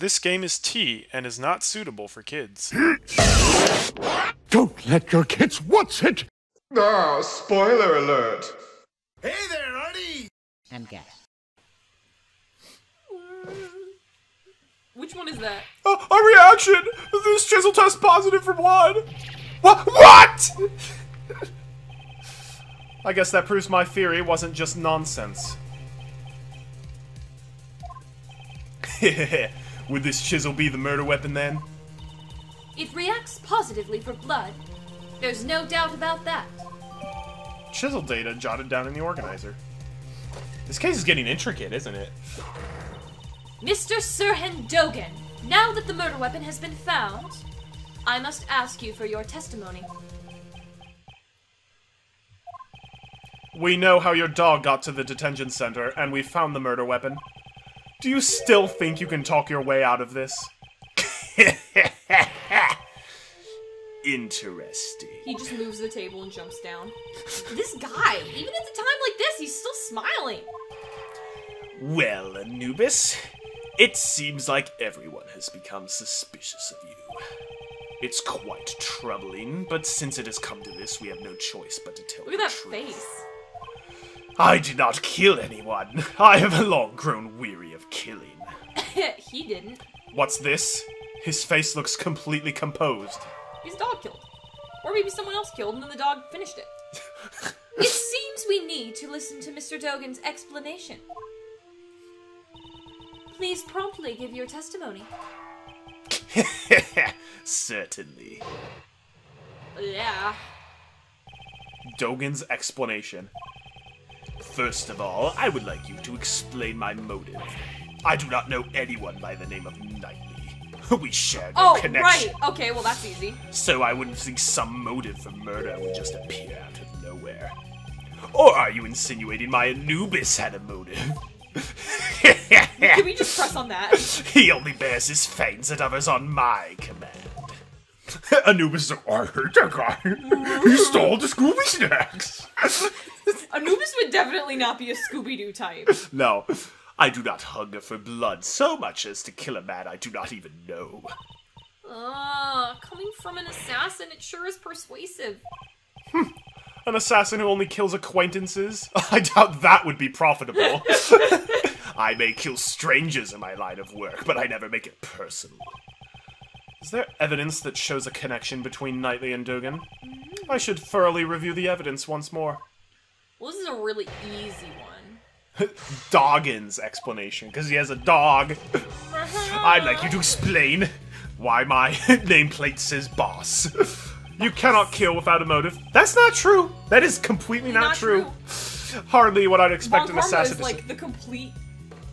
This game is T and is not suitable for kids. Don't let your kids watch it! Ah, spoiler alert. Hey there, Arty! And guess. Which one is that? Uh, a reaction! This chisel test positive for blood! What? What? I guess that proves my theory wasn't just nonsense. Would this chisel be the murder weapon then? It reacts positively for blood. There's no doubt about that. Chisel data jotted down in the organizer. This case is getting intricate, isn't it? Mr. Sirhan Dogen, now that the murder weapon has been found, I must ask you for your testimony. We know how your dog got to the detention center, and we found the murder weapon. Do you still think you can talk your way out of this? Interesting. He just moves the table and jumps down. This guy, even at a time like this, he's still smiling. Well, Anubis, it seems like everyone has become suspicious of you. It's quite troubling, but since it has come to this, we have no choice but to tell Look at the that truth. face. I did not kill anyone. I have long grown weary of killing. he didn't. What's this? His face looks completely composed. His dog killed. Or maybe someone else killed and then the dog finished it. it seems we need to listen to Mr. Dogen's explanation. Please promptly give your testimony. Certainly. Yeah. Dogen's explanation. First of all, I would like you to explain my motive. I do not know anyone by the name of Knightley. We share no Oh, right. connection. Okay, well, that's easy. So I wouldn't think some motive for murder would just appear out of nowhere. Or are you insinuating my Anubis had a motive? Can we just press on that? he only bears his fangs at others on my command. Anubis is like, oh, I hate that guy. he stole the Scooby snacks. Anubis would definitely not be a Scooby Doo type. No, I do not hunger for blood so much as to kill a man I do not even know. Ugh, coming from an assassin, it sure is persuasive. Hmm. An assassin who only kills acquaintances? I doubt that would be profitable. I may kill strangers in my line of work, but I never make it personal. Is there evidence that shows a connection between Knightley and Dogen? I should thoroughly review the evidence once more. Well, this is a really easy one. Doggin's explanation, because he has a dog. I'd like you to explain why my nameplate says boss. You cannot kill without a motive. That's not true. That is completely not, Not true. true. Hardly what I'd expect Von an assassin is to like the complete.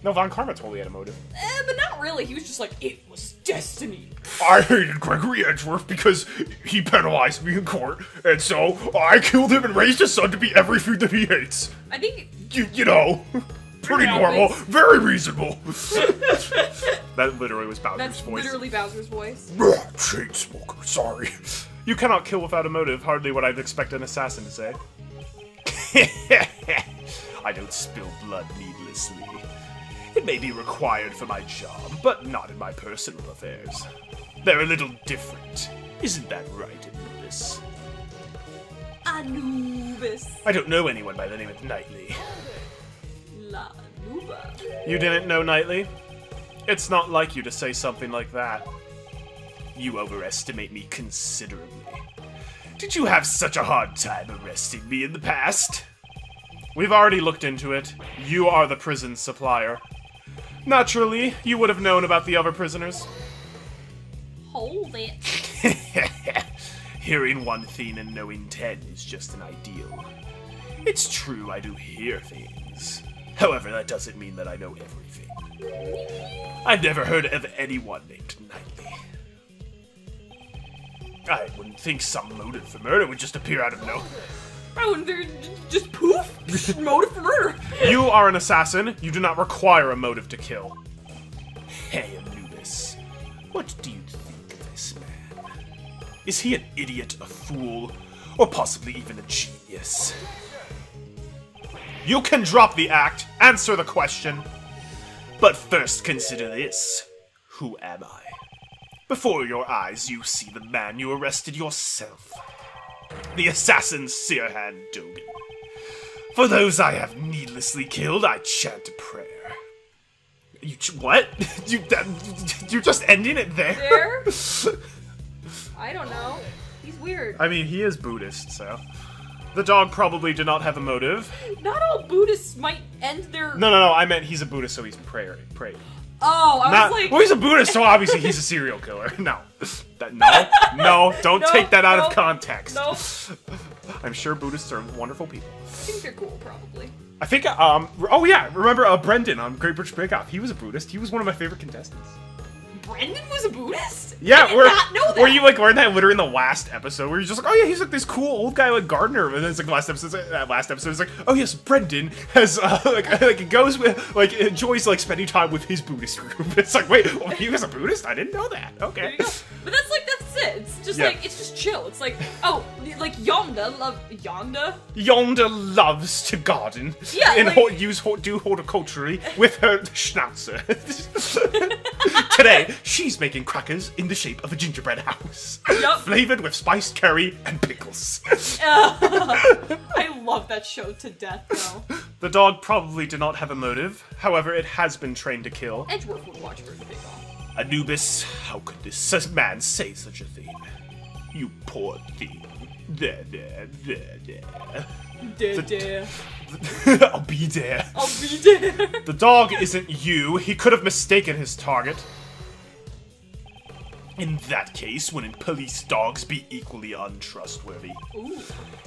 No, Von Karma totally had a motive. Eh, but not really. He was just like, it was destiny. I hated Gregory Edgeworth because he penalized me in court, and so I killed him and raised his son to be every food that he hates. I think. You, you know, pretty Yeah, normal, thanks. very reasonable. that literally was Bowser's That's voice. literally Bowser's voice. Chain smoker, sorry. You cannot kill without a motive, hardly what I'd expect an assassin to say. I don't spill blood needlessly. May be required for my job, but not in my personal affairs. They're a little different. Isn't that right, Anubis? Anubis. I don't know anyone by the name of Knightley. La Nuba. You didn't know Knightley? It's not like you to say something like that. You overestimate me considerably. Did you have such a hard time arresting me in the past? We've already looked into it. You are the prison supplier. Naturally, you would have known about the other prisoners. Hold it. Hearing one thing and knowing ten is just an ideal. It's true I do hear things. However, that doesn't mean that I know everything. I've never heard of anyone named Knightley. I wouldn't think some motive for murder would just appear out of nowhere. Oh, and they're just poof. Motive for murder. You are an assassin. You do not require a motive to kill. Hey, Anubis, what do you think of this man? Is he an idiot, a fool, or possibly even a genius? You can drop the act. Answer the question. But first, consider this. Who am I? Before your eyes, you see the man you arrested yourself. The assassin Sirhan Dogen. For those I have needlessly killed, I chant a prayer. You ch- what? you you're just ending it there? There? I don't know. He's weird. I mean, he is Buddhist, so. The dog probably did not have a motive. Not all Buddhists might end their. No, no, no. I meant he's a Buddhist, so he's praying. pray. Oh, I Not, was like. well, he's a Buddhist, so obviously he's a serial killer. No, that, no, no. Don't No, take that out no, of context. no, I'm sure Buddhists are wonderful people. I think they're cool, probably. I think, um, oh yeah, remember uh, Brendan on Great British Bake Off? He was a Buddhist. He was one of my favorite contestants. Brendan was a Buddhist? Yeah, where, not know that. where you like learned that literally in the last episode, where you're just like, oh yeah, he's like this cool old guy like gardener, and then it's like last episode, that last episode is like, oh yes, Brendan has uh, like like it goes with like enjoys like spending time with his Buddhist group. It's like, wait, well, he was a Buddhist? I didn't know that. Okay. But that's like that's it. It's just Yeah. like it's just chill. It's like oh, like Yonda love Yonda. Yonder loves to garden Yeah, and like- ho- use ho- do horticulture with her schnauzer. Today, she's making crackers in the shape of a gingerbread house, Yup. flavored with spiced curry and pickles. I love that show to death though. The dog probably did not have a motive. However, it has been trained to kill. Edgeworth would watch for the big off. Anubis, how could this man say such a thing? You poor thing. There, there, there, there. Dare, dare. I'll be there. I'll be there. The dog isn't you. He could have mistaken his target. In that case, wouldn't police dogs be equally untrustworthy? Ooh.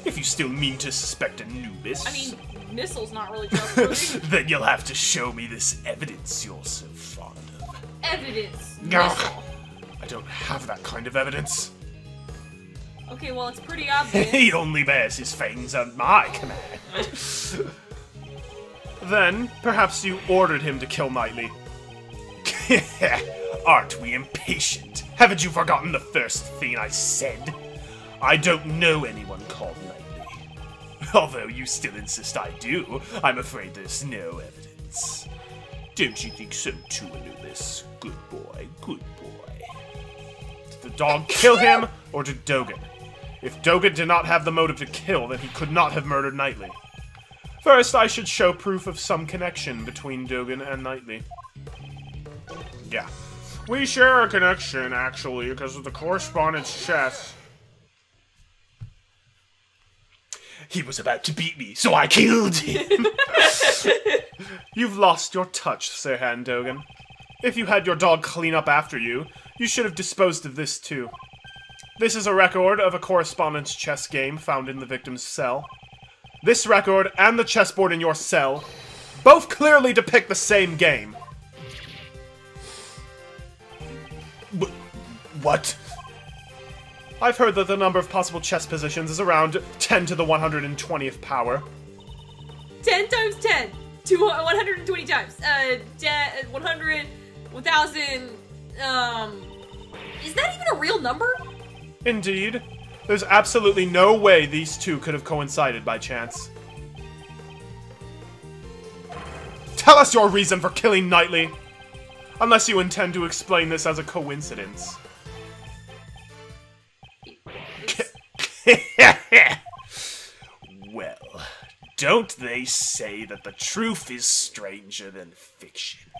If you still mean to suspect Anubis, I mean, missile's not really trustworthy. then you'll have to show me this evidence you're so fond. Evidence. Missile. I don't have that kind of evidence. Okay, well it's pretty obvious. He only bears his fangs at my command. Then, perhaps you ordered him to kill Knightley. Aren't we impatient? Haven't you forgotten the first thing I said? I don't know anyone called Knightley. Although you still insist I do, I'm afraid there's no evidence. Don't you think so too, Anubis? Good boy, good boy. Did the dog kill him, or did Dogen? If Dogen did not have the motive to kill, then he could not have murdered Knightley. First, I should show proof of some connection between Dogen and Knightley. Yeah. We share a connection, actually, because of the correspondence chest. He was about to beat me, so I killed him. You've lost your touch, Sirhan Dogen. If you had your dog clean up after you, you should have disposed of this too. This is a record of a correspondence chess game found in the victim's cell. This record and the chessboard in your cell both clearly depict the same game. what? I've heard that the number of possible chess positions is around 10 to the 120th power. 10 times 10. Two, 120 times. Uh, de- 100, 1000. Um. Is that even a real number? Indeed. There's absolutely no way these two could have coincided by chance. Tell us your reason for killing Knightley! Unless you intend to explain this as a coincidence. well, don't they say that the truth is stranger than fiction?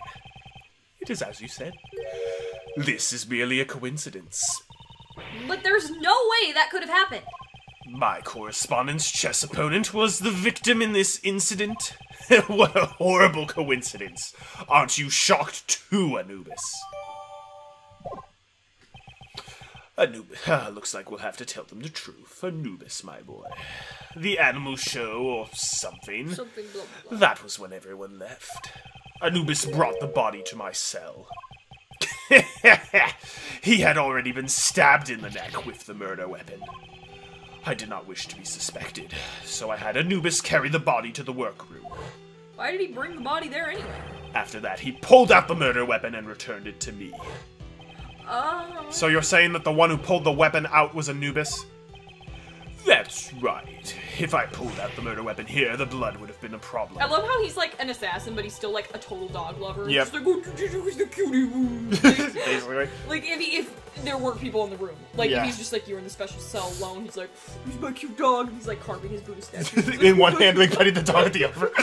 It is as you said. This is merely a coincidence. But there's no way that could have happened. My correspondence chess opponent was the victim in this incident. what a horrible coincidence. Aren't you shocked too, Anubis? Anubis. Ah, looks like we'll have to tell them the truth. Anubis, my boy. The animal show or something. Something blah blah blah. That was when everyone left. Anubis brought the body to my cell. he had already been stabbed in the neck with the murder weapon. I did not wish to be suspected, so I had Anubis carry the body to the workroom. Why did he bring the body there anyway? After that, he pulled out the murder weapon and returned it to me. Oh. So you're saying that the one who pulled the weapon out was Anubis? That's right. If I pulled out the murder weapon here, the blood would have been a problem. I love how he's like an assassin, but he's still like a total dog lover. Just like, oh, he's the cutie. Basically. like if he, if there weren't people in the room, like Yeah. if he's just like you're in the special cell alone, he's like, he's my cute dog. and He's like carving his Buddha statue. Like, In one hand, like petting the dog at the other.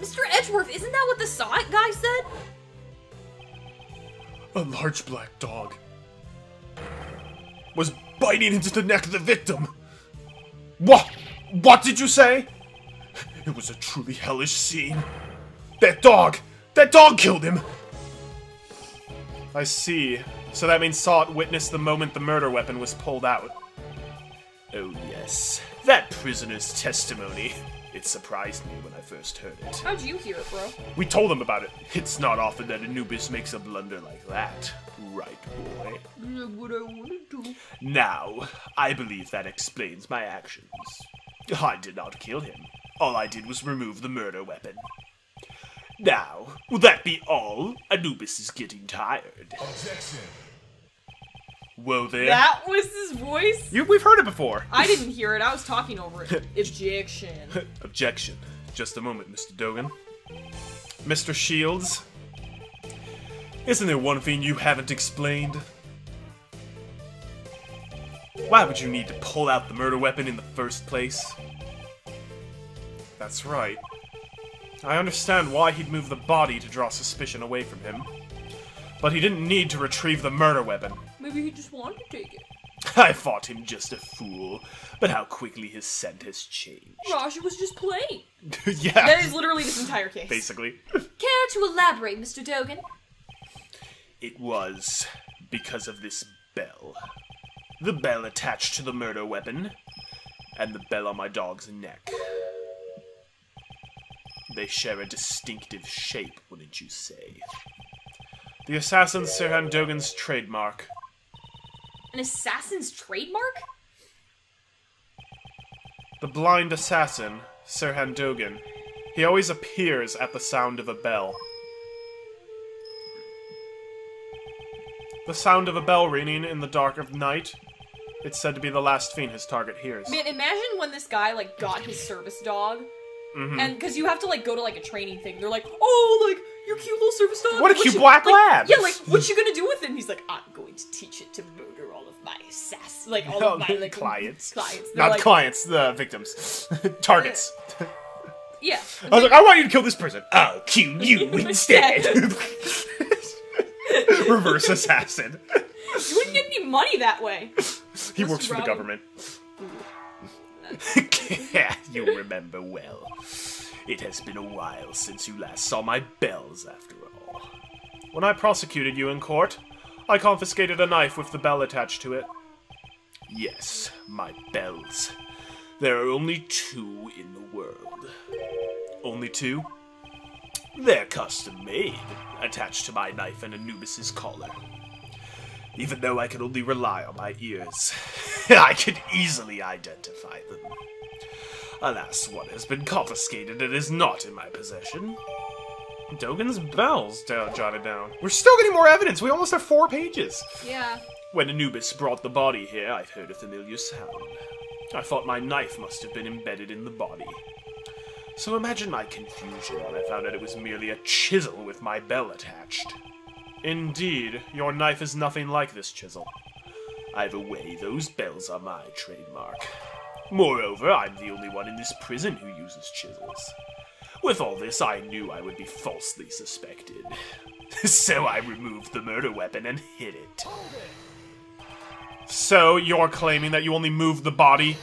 Mr. Edgeworth, isn't that what the saw it guy said? A large black dog was biting into the neck of the victim. What? What did you say? It was a truly hellish scene. That dog! That dog killed him! I see. So that means Salt witnessed the moment the murder weapon was pulled out. Oh, yes. That prisoner's testimony. It surprised me when I first heard it. How'd you hear it, bro? We told him about it. It's not often that Anubis makes a blunder like that. Right, boy? Yeah, What I want to. Now, I believe that explains my actions. I did not kill him. All I did was remove the murder weapon. Now, will that be all? Anubis is getting tired. Whoa there. That was his voice. You, we've heard it before. I didn't hear it. I was talking over it. Objection. Objection. Just a moment, Mr. Dogen. Mr. Shields, isn't there one thing you haven't explained? Why would you need to pull out the murder weapon in the first place? That's right. I understand why he'd move the body to draw suspicion away from him. But he didn't need to retrieve the murder weapon. Maybe he just wanted to take it. I thought him just a fool, but how quickly his scent has changed. Raja was just playing. yeah, That is literally this entire case. basically. Care to elaborate, Mr. Dogen? It was because of this bell. The bell attached to the murder weapon, and the bell on my dog's neck. They share a distinctive shape, wouldn't you say? The assassin Sirhan Dogen's trademark. An assassin's trademark? The blind assassin, Sirhan Dogen. He always appears at the sound of a bell. The sound of a bell ringing in the dark of night. It's said to be the last thing his target hears. Man, imagine when this guy like got his service dog, mm-hmm. and because you have to like go to like a training thing. They're like, "Oh, like your cute little service dog. What a cute you-" black like, lab. Yeah, like what you gonna do with it? And he's like, "I'm going to teach it to murder my sass, like all of my like clients. Clients, They're Not like, clients, the victims. Targets. Yeah, I was like, I want you to kill this person. I'll kill you Instead. Reverse assassin. you wouldn't get any money that way. He works for the government. yeah, you remember well. It has been a while since you last saw my bells, after all. When I prosecuted you in court, I confiscated a knife with the bell attached to it. Yes, my bells. There are only two in the world. Only two? They're custom made, attached to my knife and Anubis's collar. Even though I can only rely on my ears, I can easily identify them. Alas, one has been confiscated and is not in my possession. Dogen's bells down, jotted down. We're still getting more evidence. We almost have four pages. Yeah. When Anubis brought the body here, I heard a familiar sound. I thought my knife must have been embedded in the body. So imagine my confusion when I found out it was merely a chisel with my bell attached. Indeed, your knife is nothing like this chisel. Either way, those bells are my trademark. Moreover, I'm the only one in this prison who uses chisels. With all this, I knew I would be falsely suspected. so I removed the murder weapon and hid it. So, you're claiming that you only moved the body?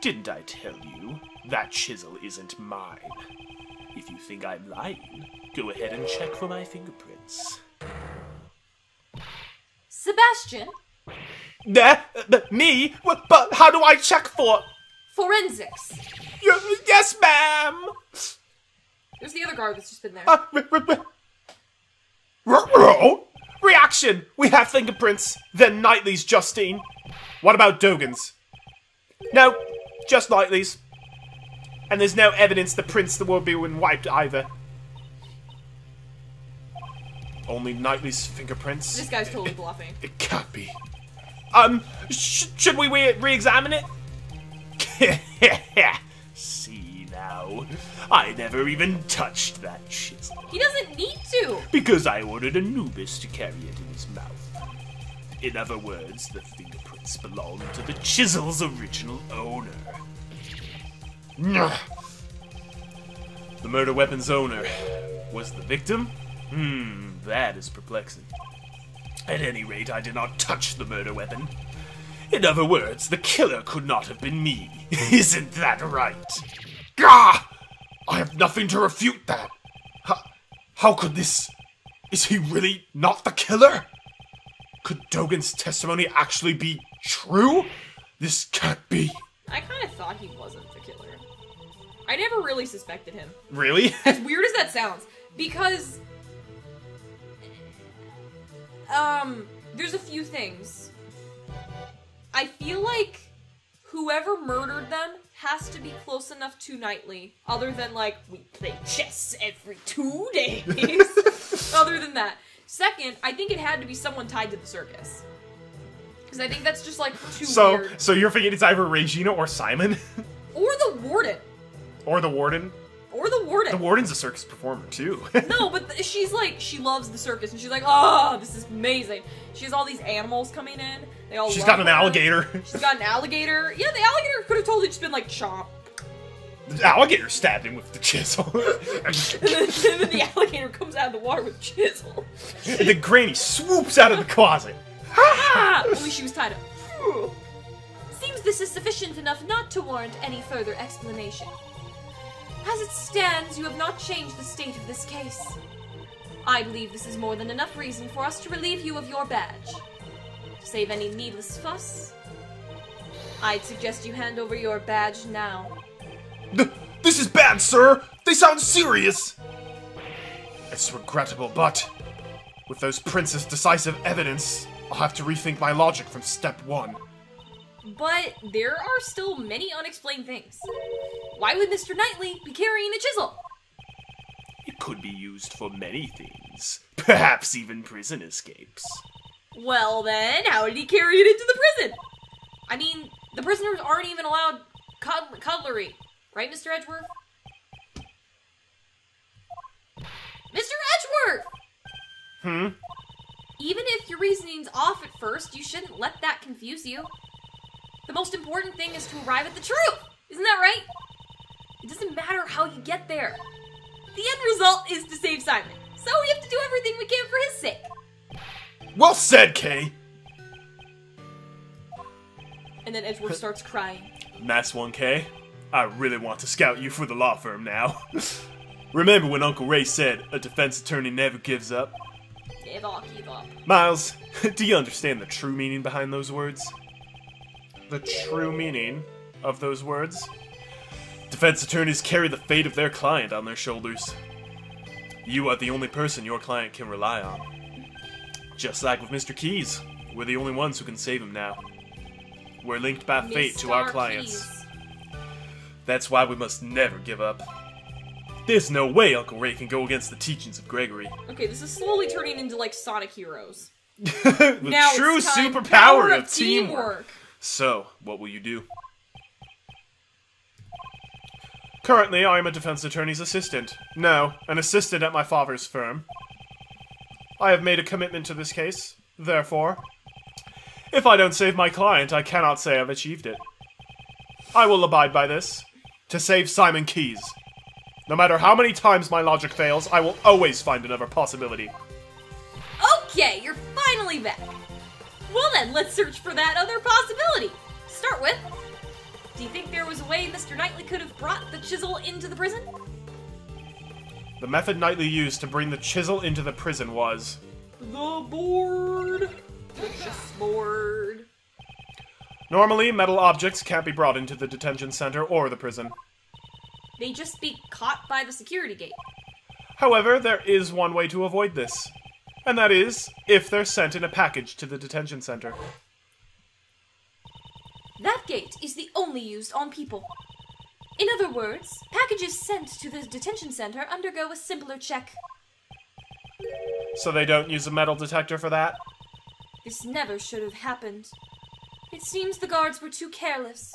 Didn't I tell you? That chisel isn't mine. If you think I'm lying, go ahead and check for my fingerprints. Sebastian, Nah, uh, me? But how do I check for? Forensics. Yes, ma'am. There's the other guard that's just been there. Uh, Reaction! We have fingerprints. Then Knightley's, Justine. What about Dogen's? No, just Knightley's. And there's no evidence the prints that will be wiped either. Only Knightley's fingerprints? this guy's totally bluffing. It can't be. Um, sh- should we re- re-examine it? See now, I never even touched that chisel He doesn't need to. because I ordered Anubis to carry it in his mouth. In other words, the fingerprints belong to the chisel's original owner. The murder weapon's owner was the victim? Hmm, that is perplexing. At any rate, I did not touch the murder weapon. In other words, the killer could not have been me. Isn't that right? Gah! I have nothing to refute that. How, how could this? Is he really not the killer? Could Dogen's testimony actually be true? This can't be. I kind of thought he wasn't the killer. I never really suspected him. Really? As weird as that sounds, because um, there's a few things. I feel like whoever murdered them has to be close enough to Knightley, other than like we play chess every two days. other than that, second, I think it had to be someone tied to the circus. Because I think that's just like too so, weird. so you're thinking it's either Regina or Simon? Or the warden. or the warden? Or the warden. The warden's a circus performer, too. No, but th- she's like, she loves the circus, and she's like, oh, this is amazing. She has all these animals coming in. They all. She's got an her. alligator. She's got an alligator. Yeah, the alligator could have totally just been like chomp, The alligator stabbed him with the chisel. and then, and then the alligator comes out of the water with chisel. and then Granny swoops out of the closet. Ah! Only she was tied up. Seems this is sufficient enough not to warrant any further explanation. As it stands, you have not changed the state of this case. I believe this is more than enough reason for us to relieve you of your badge. To save any needless fuss, I'd suggest you hand over your badge now. Th- This is bad, sir! They sound serious! It's regrettable, but with those princes' decisive evidence, I'll have to rethink my logic from step one. But there are still many unexplained things. Why would Mr. Knightley be carrying a chisel? It could be used for many things, perhaps even prison escapes. Well, then, how did he carry it into the prison? I mean, the prisoners aren't even allowed cud- cutlery, right, Mr. Edgeworth? Mr. Edgeworth! Hmm? Even if your reasoning's off at first, you shouldn't let that confuse you. The most important thing is to arrive at the truth! Isn't that right? It doesn't matter how you get there. The end result is to save Simon, so we have to do everything we can for his sake. Well said, Kay! And then Edgeworth starts crying. One, Kay. I really want to scout you for the law firm now. Remember when Uncle Ray said a defense attorney never gives up? Give up, give up. Miles, do you understand the true meaning behind those words? The true meaning of those words? Defense attorneys carry the fate of their client on their shoulders. You are the only person your client can rely on. Just like with Mr. Keyes, we're the only ones who can save him now. We're linked by fate to our clients. Keyes. That's why we must never give up. There's no way Uncle Ray can go against the teachings of Gregory. Okay, this is slowly turning into like Sonic Heroes. the Now true superpower power of teamwork. teamwork. So, what will you do? Currently, I am a defense attorney's assistant. No, an assistant at my father's firm. I have made a commitment to this case, therefore, if I don't save my client, I cannot say I've achieved it. I will abide by this to save Simon Keyes. No matter how many times my logic fails, I will always find another possibility. Okay, you're finally back. Well then, let's search for that other possibility. Start with, do you think there was a way Mr. Knightley could have brought the chisel into the prison? The method Knightley used to bring the chisel into the prison was The board. The chessboard. normally metal objects can't be brought into the detention center or the prison. They just be caught by the security gate. However, there is one way to avoid this, and that is if they're sent in a package to the detention center. That gate is the only used on people. In other words, packages sent to the detention center undergo a simpler check. So they don't use a metal detector for that? This never should have happened. It seems the guards were too careless.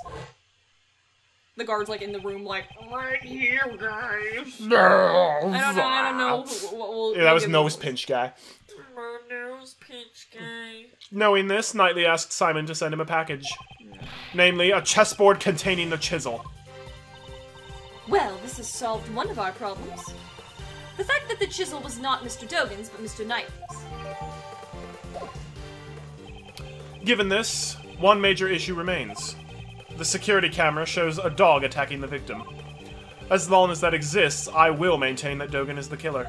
The guard's like in the room, like right here, guys. No. I don't know. I don't know. wh- what will Yeah, that was nose me- pinch guy. Nose pinch guy. Knowing this, Knightley asked Simon to send him a package. Namely, a chessboard containing the chisel. Well, this has solved one of our problems. The fact that the chisel was not Mr. Dogen's, but Mr. Knightley's. Given this, one major issue remains. The security camera shows a dog attacking the victim. As long as that exists, I will maintain that Dogen is the killer.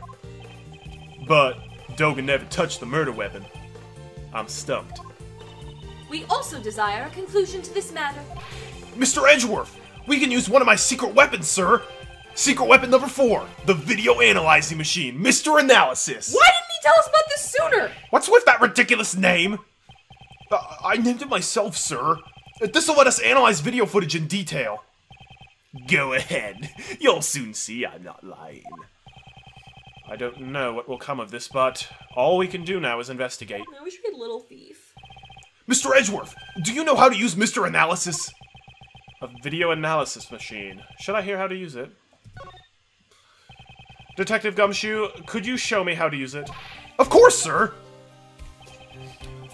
But Dogen never touched the murder weapon. I'm stumped. We also desire a conclusion to this matter. Mr. Edgeworth, we can use one of my secret weapons, sir. Secret weapon number four, the video analyzing machine, Mr. Analysis. Why didn't he tell us about this sooner? What's with that ridiculous name? Uh, I named it myself, sir. This will let us analyze video footage in detail. Go ahead. You'll soon see I'm not lying. I don't know what will come of this, but all we can do now is investigate. I wish we had Little Thief. Mr. Edgeworth, do you know how to use Mr. Analysis? A video analysis machine. Should I hear how to use it? Detective Gumshoe, could you show me how to use it? Of course, sir!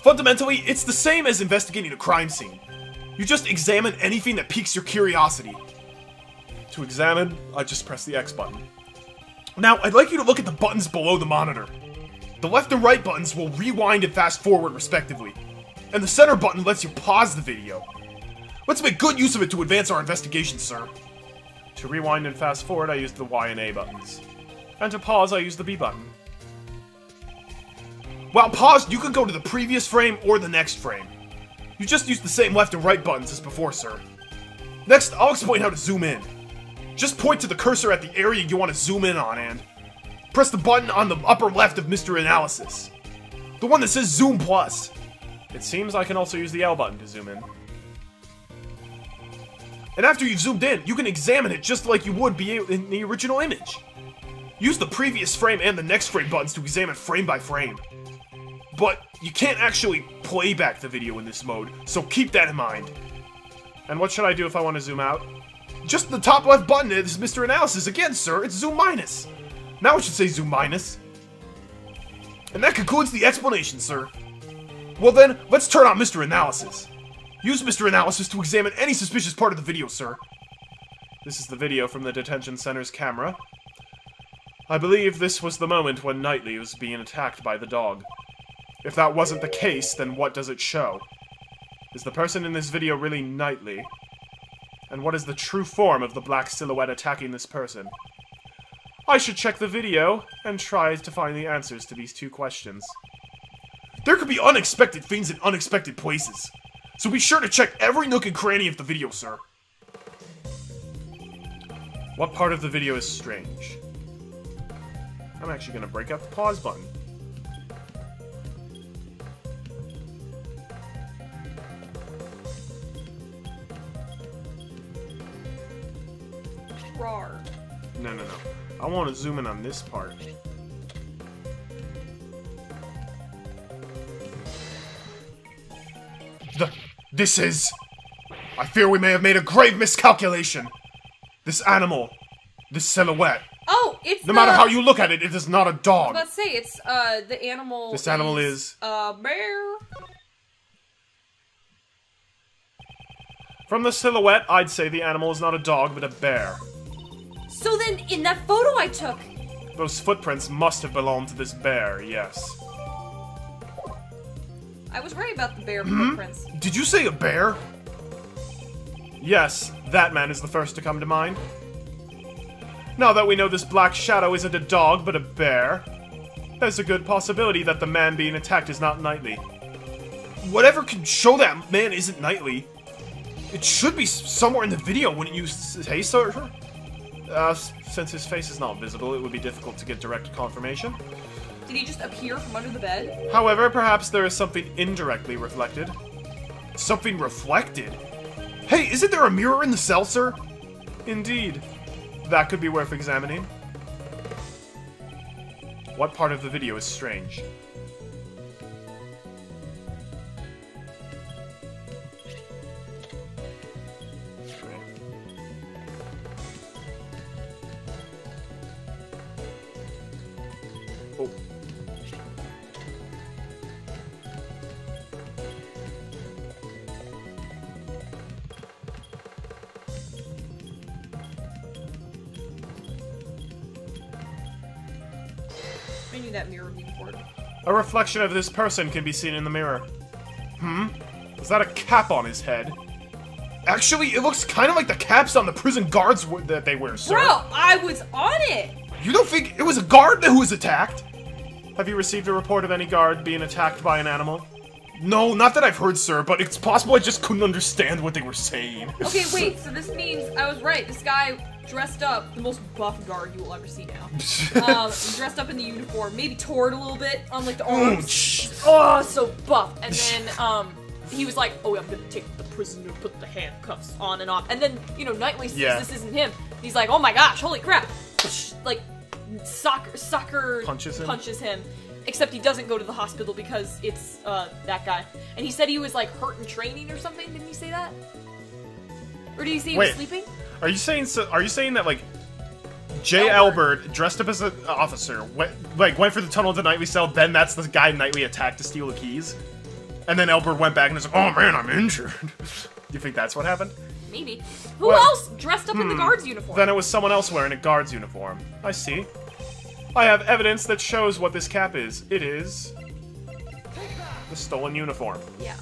Fundamentally, it's the same as investigating a crime scene. You just examine anything that piques your curiosity. To examine, I just press the X button. Now, I'd like you to look at the buttons below the monitor. The left and right buttons will rewind and fast forward respectively, and the center button lets you pause the video. Let's make good use of it to advance our investigation, sir. To rewind and fast forward, I use the Y and A buttons. And to pause, I use the B button. While paused, you can go to the previous frame or the next frame. You just use the same left and right buttons as before, sir. Next, I'll explain how to zoom in. Just point to the cursor at the area you want to zoom in on and press the button on the upper left of Mr. Analysis. The one that says Zoom Plus. It seems I can also use the L button to zoom in. And after you've zoomed in, you can examine it just like you would be in the original image. Use the previous frame and the next frame buttons to examine frame by frame. But you can't actually play back the video in this mode, so keep that in mind. And what should I do if I want to zoom out? Just the top left button is Mr. Analysis. Again, sir, it's zoom minus. Now it should say zoom minus. And that concludes the explanation, sir. Well then, let's turn on Mr. Analysis. Use Mr. Analysis to examine any suspicious part of the video, sir. This is the video from the detention center's camera. I believe this was the moment when Knightley was being attacked by the dog. If that wasn't the case, then what does it show? Is the person in this video really Knightley? And what is the true form of the black silhouette attacking this person? I should check the video and try to find the answers to these two questions. There could be unexpected things in unexpected places. So be sure to check every nook and cranny of the video, sir. What part of the video is strange? I'm actually gonna break out the pause button. No, no, no. I want to zoom in on this part. The, this is... I fear we may have made a grave miscalculation. This animal, this silhouette, Oh, it's no the, matter how you look at it, it is not a dog. Let's say it's uh the animal. This animal is- a bear. From the silhouette, I'd say the animal is not a dog, but a bear. So then, in that photo I took, Those footprints must have belonged to this bear, yes. I was right about the bear Hmm? footprints. Did you say a bear? Yes, that man is the first to come to mind. Now that we know this black shadow isn't a dog, but a bear, there's a good possibility that the man being attacked is not Knightley. Whatever can show that man isn't Knightley. It should be somewhere in the video, wouldn't you say, sir? Uh, since his face is not visible, it would be difficult to get direct confirmation. Did he just appear from under the bed? However, perhaps there is something indirectly reflected. Something reflected? Hey, isn't there a mirror in the cell, sir? Indeed. That could be worth examining. What part of the video is strange? That mirror moving forward. A reflection of this person can be seen in the mirror. Hmm? Is that a cap on his head? Actually, it looks kind of like the caps on the prison guards w- that they wear, sir. Bro, I was on it. You don't think it was a guard who was attacked? Have you received a report of any guard being attacked by an animal? No, not that I've heard, sir, but it's possible I just couldn't understand what they were saying. Okay, wait. So this means I was right. This guy dressed up, the most buff guard you will ever see now. um, dressed up in the uniform, maybe tore it a little bit on like the arms. Oh, so buff. And then um, he was like, "Oh, I'm gonna take the prisoner, put the handcuffs on and off." And then you know, Knightley sees Yeah. this isn't him. He's like, "Oh my gosh, holy crap!" Like soccer, soccer Punches him? Punches him. Except he doesn't go to the hospital because it's uh, that guy. And he said he was like hurt in training or something. Didn't he say that? Or did he say he Wait. was sleeping? Are you saying so, are you saying that like Jay Albert. Albert, dressed up as an officer went like went for the tunnel to Knightley cell, then that's the guy Knightley attacked to steal the keys? And then Albert went back and was like, "Oh man, I'm injured." you think that's what happened? Maybe. Who Well, else dressed up in the hmm, guard's uniform? Then it was someone else wearing a guard's uniform. I see. I have evidence that shows what this cap is. It is the stolen uniform. yeah.